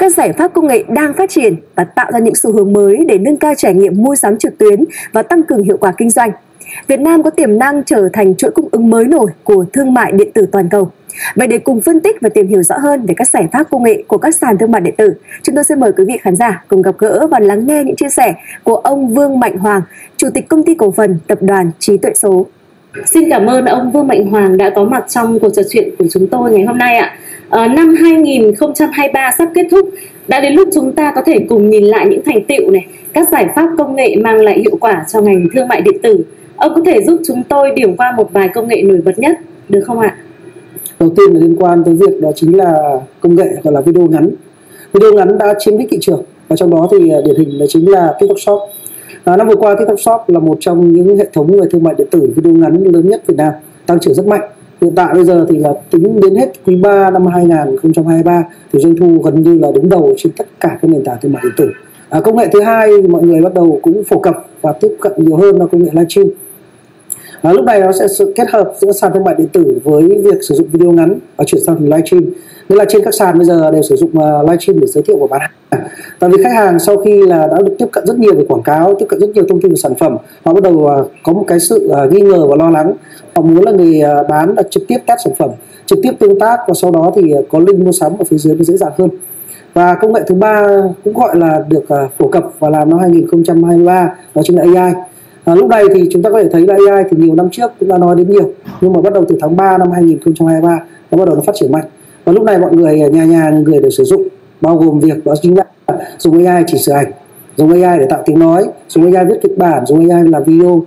Các giải pháp công nghệ đang phát triển và tạo ra những xu hướng mới để nâng cao trải nghiệm mua sắm trực tuyến và tăng cường hiệu quả kinh doanh. Việt Nam có tiềm năng trở thành chuỗi cung ứng mới nổi của thương mại điện tử toàn cầu. Vậy để cùng phân tích và tìm hiểu rõ hơn về các giải pháp công nghệ của các sàn thương mại điện tử, chúng tôi xin mời quý vị khán giả cùng gặp gỡ và lắng nghe những chia sẻ của ông Vương Mạnh Hoàng, Chủ tịch Công ty Cổ phần Tập đoàn Trí tuệ số. Xin cảm ơn ông Vương Mạnh Hoàng đã có mặt trong cuộc trò chuyện của chúng tôi ngày hôm nay ạ. À, năm 2023 sắp kết thúc, đã đến lúc chúng ta có thể cùng nhìn lại những thành tựu này, các giải pháp công nghệ mang lại hiệu quả cho ngành thương mại điện tử. Ông có thể giúp chúng tôi điểm qua một vài công nghệ nổi bật nhất, được không ạ? Đầu tiên là liên quan tới việc đó chính là công nghệ gọi là video ngắn. Video ngắn đã chiếm lĩnh thị trường và trong đó thì à, điển hình là chính là TikTok Shop. À, năm vừa qua TikTok Shop là một trong những hệ thống về thương mại điện tử video ngắn lớn nhất Việt Nam, tăng trưởng rất mạnh hiện tại bây giờ thì là tính đến hết quý 3 năm 2023 thì doanh thu gần như là đứng đầu trên tất cả các nền tảng thương mại điện tử. À, công nghệ thứ hai thì mọi người bắt đầu cũng phổ cập và tiếp cận nhiều hơn là công nghệ livestream và lúc này nó sẽ sự kết hợp giữa sàn thương mại điện tử với việc sử dụng video ngắn và chuyển sang thành livestream nghĩa là trên các sàn bây giờ đều sử dụng ờ, live livestream để giới thiệu và bán hàng. Tại vì khách hàng sau khi là đã được tiếp cận rất nhiều về quảng cáo, tiếp cận rất nhiều thông tin về sản phẩm, họ bắt đầu ờ, có một cái sự ờ, nghi ngờ và lo lắng. Họ muốn là người bán là trực tiếp test sản phẩm, trực tiếp tương tác và sau đó thì có link mua sắm ở phía dưới nó dễ dàng hơn. Và công nghệ thứ ba cũng gọi là được phổ cập và làm năm 2023 đó chính là AI À, lúc này thì chúng ta có thể thấy là AI thì nhiều năm trước cũng đã nói đến nhiều nhưng mà bắt đầu từ tháng 3 năm 2023 nó bắt đầu nó phát triển mạnh. Và lúc này mọi người nhà nhà người đều sử dụng bao gồm việc đó chính là dùng AI chỉ sửa ảnh dùng AI để tạo tiếng nói dùng AI viết kịch bản dùng AI làm video.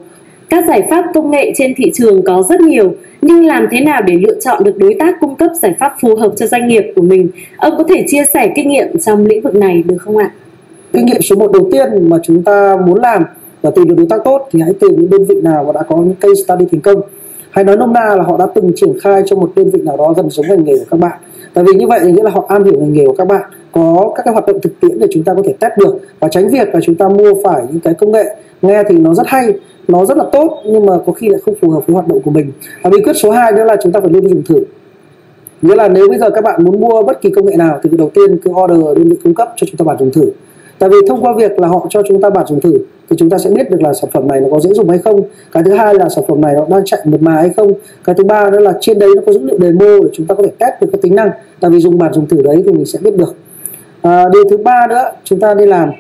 Các giải pháp công nghệ trên thị trường có rất nhiều nhưng làm thế nào để lựa chọn được đối tác cung cấp giải pháp phù hợp cho doanh nghiệp của mình? Ông có thể chia sẻ kinh nghiệm trong lĩnh vực này được không ạ? Kinh nghiệm số 1 đầu tiên mà chúng ta muốn làm và tìm được đối tác tốt thì hãy tìm những đơn vị nào mà đã có những case study thành công. Hay nói nôm na là họ đã từng triển khai cho một đơn vị nào đó gần giống ngành nghề của các bạn. Tại vì như vậy nghĩa là họ am hiểu ngành nghề của các bạn, có các cái hoạt động thực tiễn để chúng ta có thể test được và tránh việc là chúng ta mua phải những cái công nghệ. Nghe thì nó rất hay, nó rất là tốt nhưng mà có khi lại không phù hợp với hoạt động của mình. Và bí quyết số 2 nữa là chúng ta phải luôn dùng thử. Nghĩa là nếu bây giờ các bạn muốn mua bất kỳ công nghệ nào thì đầu tiên cứ order đơn vị cung cấp cho chúng ta bản dùng thử. Tại vì thông qua việc là họ cho chúng ta bản dùng thử thì chúng ta sẽ biết được là sản phẩm này nó có dễ dùng hay không. Cái thứ hai là sản phẩm này nó đang chạy mượt mà hay không. Cái thứ ba nữa là trên đấy nó có dữ liệu demo để chúng ta có thể test được cái tính năng. Tại vì dùng bản dùng thử đấy thì mình sẽ biết được. À, điều thứ ba nữa chúng ta nên làm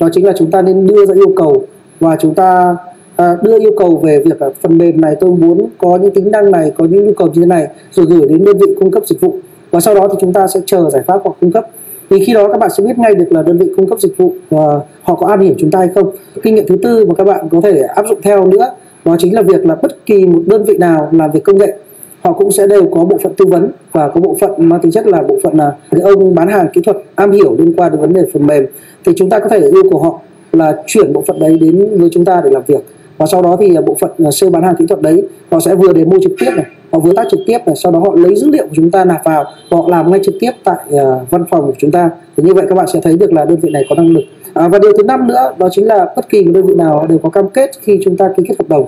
đó chính là chúng ta nên đưa ra yêu cầu. Và chúng ta à, đưa yêu cầu về việc là phần mềm này tôi muốn có những tính năng này có những nhu cầu như thế này rồi gửi đến đơn vị cung cấp dịch vụ. Và sau đó thì chúng ta sẽ chờ giải pháp họ cung cấp thì khi đó các bạn sẽ biết ngay được là đơn vị cung cấp dịch vụ và họ có am hiểu chúng ta hay không. Kinh nghiệm thứ tư mà các bạn có thể áp dụng theo nữa, đó chính là việc là bất kỳ một đơn vị nào làm về công nghệ, họ cũng sẽ đều có bộ phận tư vấn và có bộ phận mang tính chất là bộ phận là ông bán hàng kỹ thuật am hiểu liên quan đến vấn đề phần mềm. Thì chúng ta có thể yêu cầu họ là chuyển bộ phận đấy đến với chúng ta để làm việc. Và sau đó thì bộ phận sale bán hàng kỹ thuật đấy, họ sẽ vừa demo trực tiếp này họ vừa tác trực tiếp này sau đó họ lấy dữ liệu của chúng ta nạp vào và họ làm ngay trực tiếp tại uh, văn phòng của chúng ta. Thì như vậy các bạn sẽ thấy được là đơn vị này có năng lực. À, và điều thứ năm nữa đó chính là bất kỳ một đơn vị nào đều có cam kết khi chúng ta ký kết hợp đồng.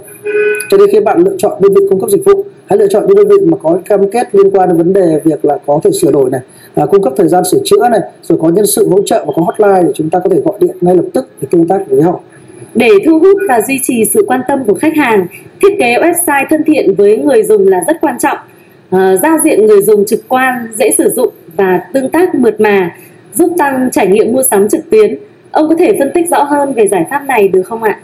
Cho nên khi bạn lựa chọn đơn vị cung cấp dịch vụ hãy lựa chọn những đơn vị mà có cam kết liên quan đến vấn đề việc là có thể sửa đổi này à, cung cấp thời gian sửa chữa này rồi có nhân sự hỗ trợ và có hotline để chúng ta có thể gọi điện ngay lập tức để tương tác với họ để thu hút và duy trì sự quan tâm của khách hàng, thiết kế website thân thiện với người dùng là rất quan trọng. À, giao diện người dùng trực quan, dễ sử dụng và tương tác mượt mà, giúp tăng trải nghiệm mua sắm trực tuyến. Ông có thể phân tích rõ hơn về giải pháp này được không ạ?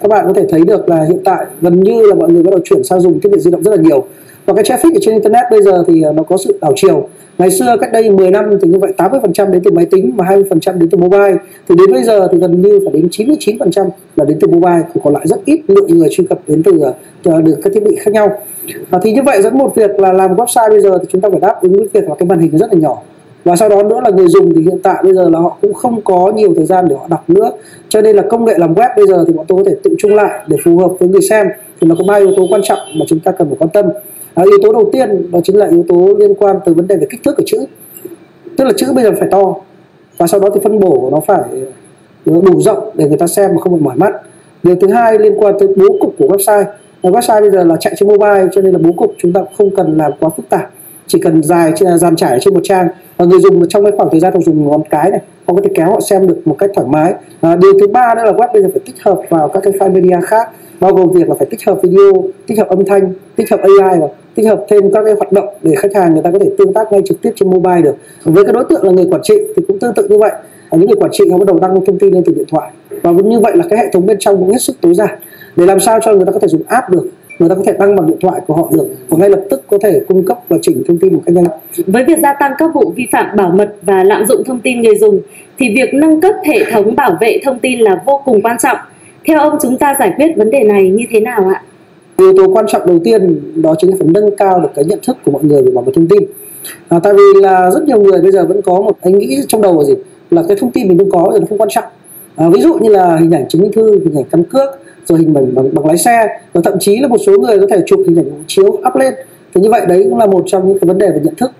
Các bạn có thể thấy được là hiện tại gần như là mọi người bắt đầu chuyển sang dùng thiết bị di động rất là nhiều. Và cái traffic ở trên internet bây giờ thì ờ, nó có sự đảo chiều. Ngày xưa cách đây 10 năm thì như vậy 80% đến từ máy tính và 20% đến từ mobile. Thì đến bây giờ thì gần như phải đến 99% là đến từ mobile, còn lại rất ít lượng người truy cập đến từ ờ, được các thiết bị khác nhau. Và thì như vậy dẫn một việc là làm website bây giờ thì chúng ta phải đáp ứng với việc là cái màn hình rất là nhỏ. Và sau đó nữa là người dùng thì hiện tại bây giờ là họ cũng không có nhiều thời gian để họ đọc nữa. Cho nên là công nghệ làm web bây giờ thì bọn tôi có thể tự chung lại để phù hợp với người xem. Thì nó có ba yếu tố quan trọng mà chúng ta cần phải quan tâm à, yếu tố đầu tiên đó chính là yếu tố liên quan tới vấn đề về kích thước của chữ. Tức là chữ bây giờ phải to và sau đó thì phân bổ nó phải đủ rộng để người ta xem mà không bị mỏi mắt. Điều thứ hai liên quan tới bố cục của website. Và website bây giờ là chạy trên mobile cho nên là bố cục chúng ta không cần làm quá phức tạp. Chỉ cần dài dàn trải trên một trang. Và người dùng trong cái khoảng thời gian họ dùng ngón cái này họ có thể kéo họ xem được một cách thoải mái. À, điều thứ ba nữa là web bây giờ phải tích hợp vào các cái file media khác bao gồm việc là phải tích hợp video tích hợp âm thanh tích hợp AI và tích hợp thêm các cái hoạt động để khách hàng người ta có thể tương tác ngay trực tiếp trên mobile được. Với các đối tượng là người quản trị thì cũng tương tự như vậy. Những người quản trị họ bắt đầu đăng thông tin lên từ điện thoại. Và như vậy là cái hệ thống bên trong cũng hết sức tối giản. Để làm sao cho người ta có thể dùng app được, người ta có thể đăng bằng điện thoại của họ được, và ngay lập tức có thể cung cấp và chỉnh thông tin một cách nhanh với việc gia tăng các vụ vi phạm bảo mật và lạm dụng thông tin người dùng, thì việc nâng cấp hệ thống bảo vệ thông tin là vô cùng quan trọng. Theo ông, chúng ta giải quyết vấn đề này như thế nào ạ? Yếu tố quan trọng đầu tiên đó chính là phải nâng cao được cái nhận thức của mọi người về bảo mật thông tin. À, tại vì là rất nhiều người bây giờ vẫn có một anh nghĩ trong đầu là gì? Là cái thông tin mình đang có thì nó không quan trọng. À, ví dụ như là hình ảnh chứng minh thư hình ảnh căn cước rồi hình ảnh bằng bằng lái xe và thậm chí là một số người có thể chụp hình ảnh chiếu up lên. Thì như vậy đấy cũng là một trong những cái vấn đề về nhận thức.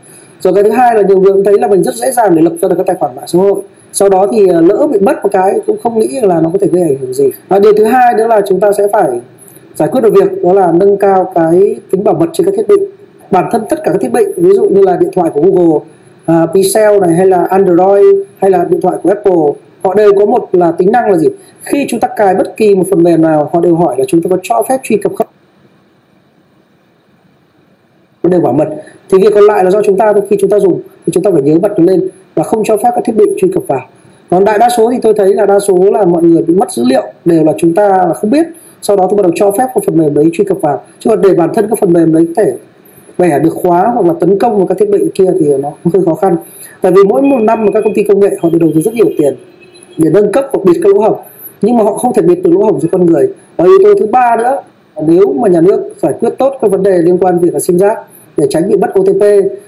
Rồi cái thứ hai là nhiều người cũng thấy là mình rất dễ dàng để lập ra được các tài khoản mạng xã hội. Sau đó thì à, lỡ bị mất một cái cũng không nghĩ là nó có thể gây ảnh hưởng gì. Và điều thứ hai nữa là chúng ta sẽ phải giải quyết được việc đó là nâng cao cái tính bảo mật trên các thiết bị. Bản thân tất cả các thiết bị ví dụ như là điện thoại của Google, uh, Pixel này hay là Android hay là điện thoại của Apple họ đều có một là tính năng là gì? Khi chúng ta cài bất kỳ một phần mềm nào họ đều hỏi là chúng ta có cho phép truy cập không? Đều bảo mật. Thì việc còn lại là do chúng ta khi chúng ta dùng thì chúng ta phải nhớ bật nó lên và không cho phép các thiết bị truy cập vào. Còn đại đa số thì tôi thấy là đa số là mọi người bị mất dữ liệu đều là chúng ta không biết sau đó tôi bắt đầu cho phép các phần mềm đấy truy cập vào. Chứ còn để bản thân các phần mềm đấy có thể bẻ được khóa hoặc là tấn công vào các thiết bị kia thì nó cũng hơi khó khăn. Tại vì mỗi một năm mà các công ty công nghệ họ đều đầu tư rất nhiều tiền để nâng cấp hoặc bịt các lỗ hổng. Nhưng mà họ không thể bịt được lỗ hổng cho con người. Và yếu tố thứ ba nữa, nếu mà nhà nước giải quyết tốt các vấn đề liên quan việc là sim giác để tránh bị mất OTP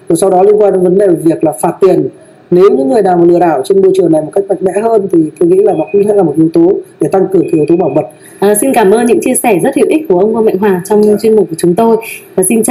rồi sau đó liên quan đến vấn đề việc là phạt tiền nếu những người nào mà lừa đảo trên môi trường này một cách mạnh mẽ hơn thì tôi nghĩ là nó cũng sẽ là một yếu tố để tăng cường cái yếu tố bảo mật. À, xin cảm ơn những chia sẻ rất hữu ích của ông Ngô Mạnh Hòa trong chuyên mục của chúng tôi. Và xin chào